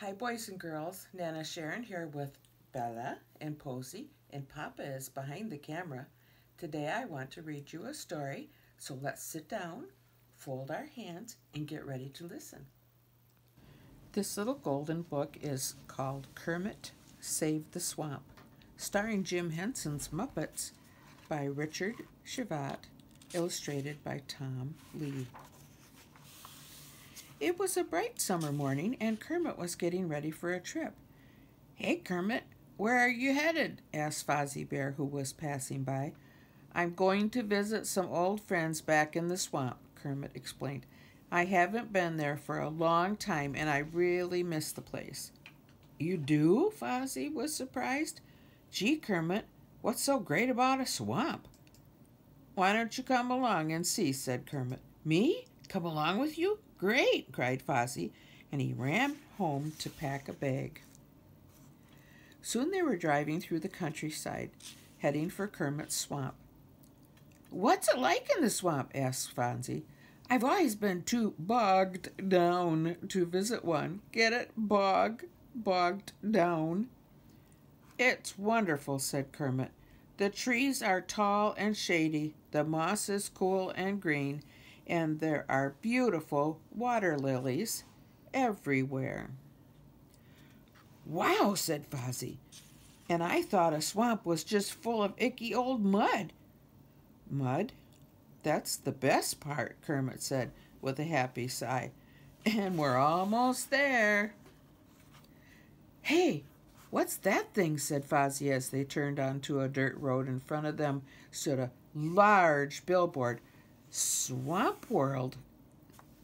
Hi, boys and girls. Nana Sharon here with Bella and Posey, and Papa is behind the camera. Today I want to read you a story, so let's sit down, fold our hands, and get ready to listen. This little golden book is called Kermit Save the Swamp, starring Jim Henson's Muppets by Richard Chevat, illustrated by Tom Leigh. It was a bright summer morning, and Kermit was getting ready for a trip. Hey, Kermit, where are you headed? asked Fozzie Bear, who was passing by. I'm going to visit some old friends back in the swamp, Kermit explained. I haven't been there for a long time, and I really miss the place. You do? Fozzie was surprised. Gee, Kermit, what's so great about a swamp? Why don't you come along and see, said Kermit. Me? Come along with you? Great, cried Fozzie, and he ran home to pack a bag. Soon they were driving through the countryside, heading for Kermit's swamp. What's it like in the swamp? asked Fozzie. I've always been too bogged down to visit one. Get it? Bog, bogged down. It's wonderful, said Kermit. The trees are tall and shady, the moss is cool and green, and there are beautiful water lilies everywhere. Wow, said Fozzie, and I thought a swamp was just full of icky old mud. Mud? That's the best part, Kermit said with a happy sigh. And we're almost there. Hey, what's that thing? said Fozzie as they turned onto a dirt road. In front of them stood a large billboard Swamp World,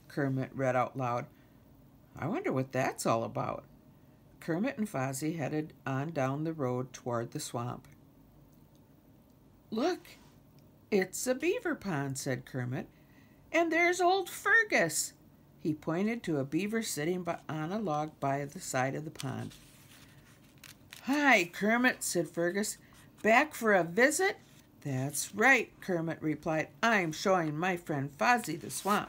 Kermit read out loud. I wonder what that's all about. Kermit and Fozzie headed on down the road toward the swamp. Look, it's a beaver pond, said Kermit. And there's old Fergus. He pointed to a beaver sitting on a log by the side of the pond. Hi, Kermit, said Fergus. Back for a visit? That's right, Kermit replied. I'm showing my friend Fozzie the swamp.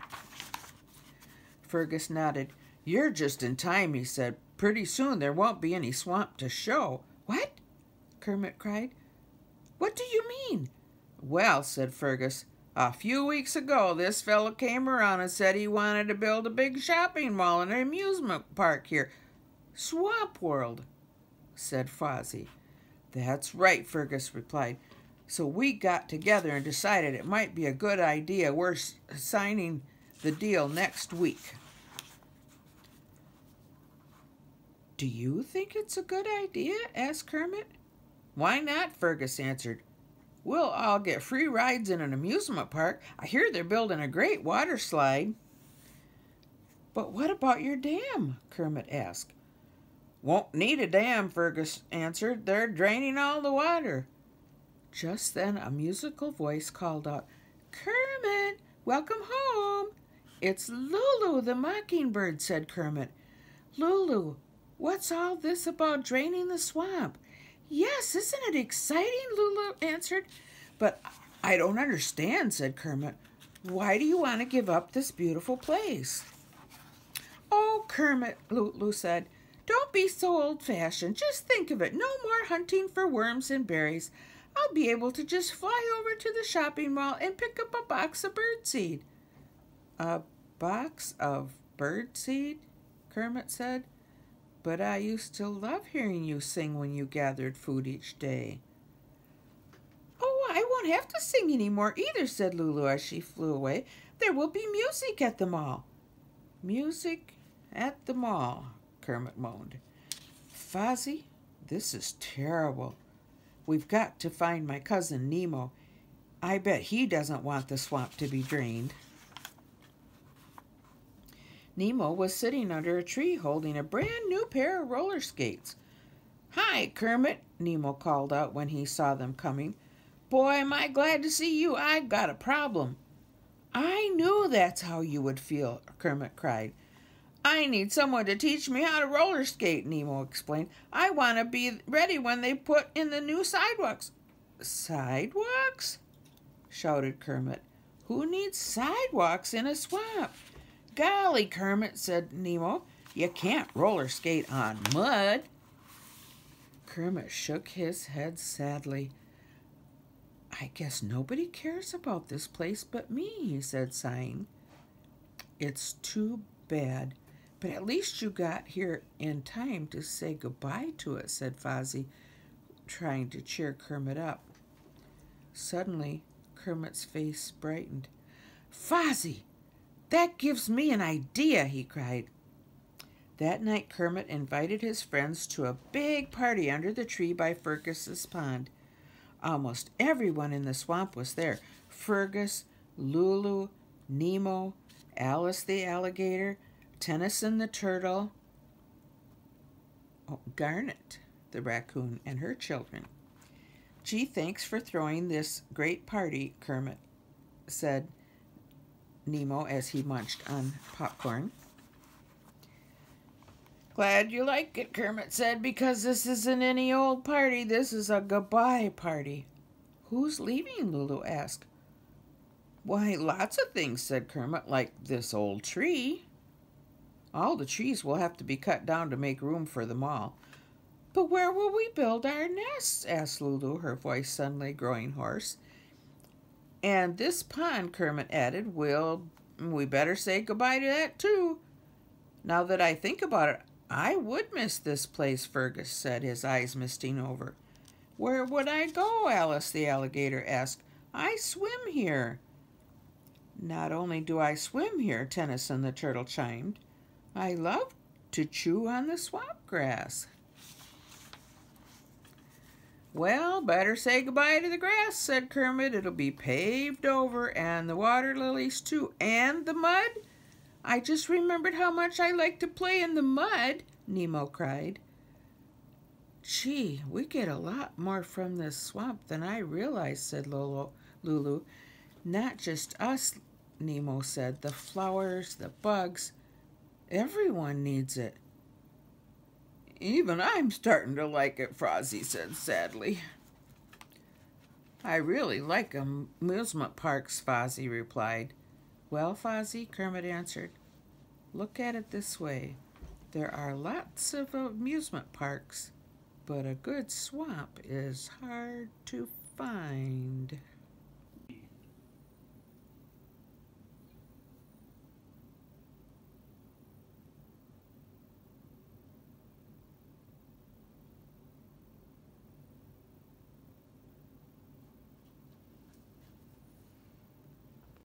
Fergus nodded. You're just in time, he said. Pretty soon there won't be any swamp to show. What? Kermit cried. What do you mean? Well, said Fergus, a few weeks ago this fellow came around and said he wanted to build a big shopping mall and an amusement park here. Swamp World, said Fozzie. That's right, Fergus replied. So we got together and decided it might be a good idea. We're signing the deal next week. Do you think it's a good idea? asked Kermit. Why not? Fergus answered. We'll all get free rides in an amusement park. I hear they're building a great water slide. But what about your dam? Kermit asked. Won't need a dam, Fergus answered. They're draining all the water. Just then a musical voice called out, Kermit, welcome home. It's Lulu the mockingbird, said Kermit. Lulu, what's all this about draining the swamp? Yes, isn't it exciting? Lulu answered. But I don't understand, said Kermit. Why do you want to give up this beautiful place? Oh, Kermit, Lulu said, don't be so old-fashioned. Just think of it. No more hunting for worms and berries. I'll be able to just fly over to the shopping mall and pick up a box of birdseed. A box of birdseed? Kermit said. But I used to love hearing you sing when you gathered food each day. Oh, I won't have to sing any more either, said Lulu as she flew away. There will be music at the mall. Music at the mall, Kermit moaned. Fozzie, this is terrible. We've got to find my cousin Nemo. I bet he doesn't want the swamp to be drained. Nemo was sitting under a tree holding a brand new pair of roller skates. Hi, Kermit, Nemo called out when he saw them coming. Boy, am I glad to see you. I've got a problem. I knew that's how you would feel, Kermit cried. I need someone to teach me how to roller skate, Nemo explained. I want to be ready when they put in the new sidewalks. Sidewalks? shouted Kermit. Who needs sidewalks in a swamp? Golly, Kermit, said Nemo. You can't roller skate on mud. Kermit shook his head sadly. I guess nobody cares about this place but me, he said, sighing. It's too bad, but at least you got here in time to say goodbye to it, said Fozzie, trying to cheer Kermit up. Suddenly, Kermit's face brightened. Fozzie, that gives me an idea, he cried. That night, Kermit invited his friends to a big party under the tree by Fergus's pond. Almost everyone in the swamp was there Fergus, Lulu, Nemo, Alice the alligator, Tennyson the turtle, oh, Garnet the raccoon, and her children. Gee, thanks for throwing this great party, Kermit said Nemo as he munched on popcorn. Glad you like it, Kermit said, because this isn't any old party. This is a goodbye party. Who's leaving? Lulu asked. Why, lots of things, said Kermit, like this old tree. All the trees will have to be cut down to make room for them all. But where will we build our nests? asked Lulu, her voice suddenly growing hoarse. And this pond, Kermit added, will we better say goodbye to that too. Now that I think about it, I would miss this place, Fergus said, his eyes misting over. Where would I go? Alice the alligator asked. I swim here. Not only do I swim here, Tennyson the turtle chimed. I love to chew on the swamp grass. Well, better say goodbye to the grass, said Kermit. It'll be paved over, and the water lilies too, and the mud. I just remembered how much I like to play in the mud, Nemo cried. Gee, we get a lot more from this swamp than I realized, said Lolo, Lulu. Not just us, Nemo said. The flowers, the bugs, everyone needs it. Even I'm starting to like it, Fozzie said sadly. I really like amusement parks, Fozzie replied. Well, Fozzie, Kermit answered, look at it this way. There are lots of amusement parks, but a good swamp is hard to find.